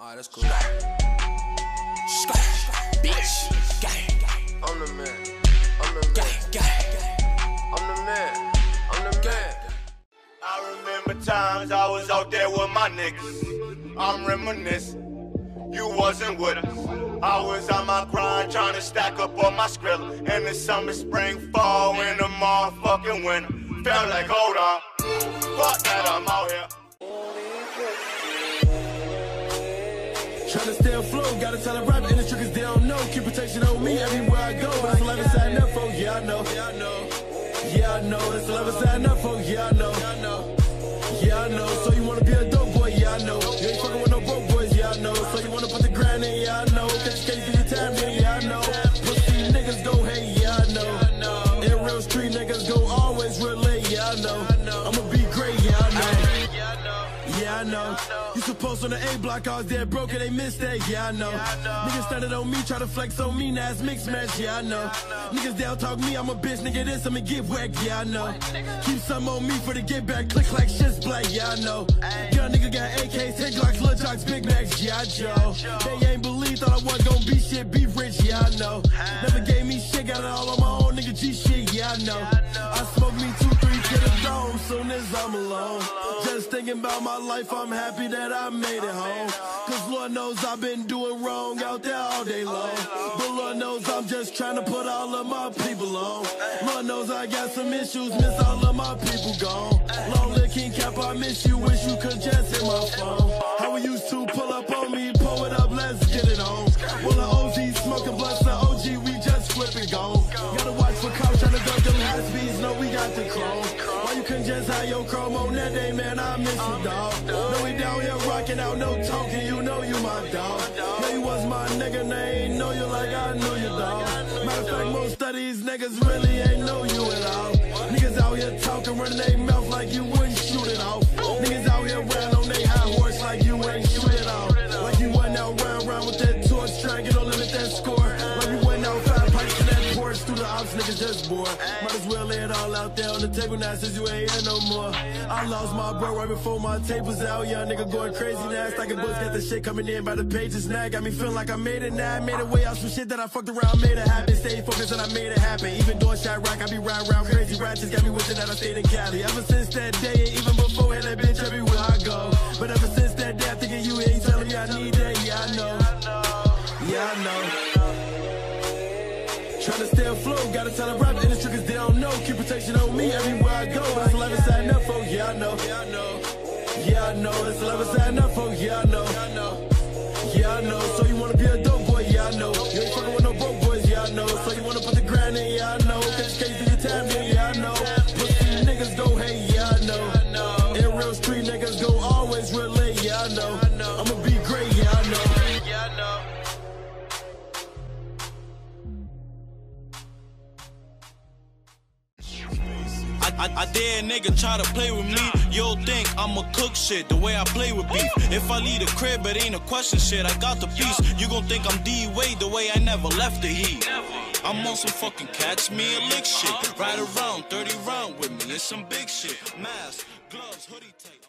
Alright, that's cool. Bitch, I'm the man. I'm the man. I'm the man. I'm the man. I remember times I was out there with my niggas. I'm reminiscing. You wasn't with us. I was on my grind trying to stack up on my skrilla. In the summer, spring, fall, in the motherfucking winter. Felt like, hold on. Fuck that, I'm out here. Tryna stay afloat, gotta tell the rap industry cause they don't know. Keep protection on me everywhere I go. That's the life I signed up for, yeah I know. Yeah I know. That's the life I signed up for, yeah I know. Yeah I know. Yeah I know, so You supposed on the A block, I was dead broke and they missed that. Yeah, I know. Niggas started on me, try to flex on me, now it's mixed match. Yeah, I know. Niggas down talk me, I'm a bitch, nigga this, I'ma get whacked. Yeah, I know. Keep some on me for the get back, click like shit's black. Yeah, I know. Young nigga got AKs, 10 Glocks, Lil Jocks, Big Macs. Yeah, Joe. They ain't believe, thought I wasn't gonna be shit, be rich. Yeah, I know. Never gave me shit, got it all on my own, nigga G shit. Yeah, I know. About my life, I'm happy that I made it home. Cause Lord knows I've been doing wrong out there all day long. But Lord knows I'm just trying to put all of my people on. Lord knows I got some issues, miss all of my people gone. Long live King Cap, I miss you, wish you could just hit my phone. How we used to pull up on me, pull it up, let's get it on. Well, the OZ smoking blunts, the OG, we just flip it gone. Gotta watch for cops trying to duck them high speeds, no, we got the chrome. Just have your chrome on that day, man? I miss you, dog. No, we down here rocking out, no talking, you know you my dog. Yeah, you was my nigga, ain't know you like I know you, dog. Matter of fact, most of these niggas really ain't know you at all. Niggas out here talking, running their mouth like you wouldn't shoot it off. Bored. Might as well lay it all out there on the table now since you ain't here no more. I lost my bro right before my was out. Young nigga going crazy now. Stacking books, got the shit coming in by the pages now. Got me feeling like I made it now. I made it way out some shit that I fucked around, made it happen. Stay focused and I made it happen. Even doing shot rock, I be riding around crazy. Ratchets got me wishing that I stayed in Cali. Ever since that day, even Tryna stay afloat, gotta tell the rap industry cause they don't know. Keep protection on me everywhere I go. That's the life I signed up for, yeah I know. Yeah I know. Yeah I know, that's the life I signed up for, yeah I know. Yeah I know, so I, I, dare a nigga try to play with me. You'll think I'ma cook shit the way I play with beef. If I leave the crib, it ain't a question shit. I got the piece. You gon' think I'm D Wade the way I never left the heat. I'm on some fucking catch me a lick shit. Uh-huh. Ride around 30 round with me. It's some big shit. Mask, gloves, hoodie tape.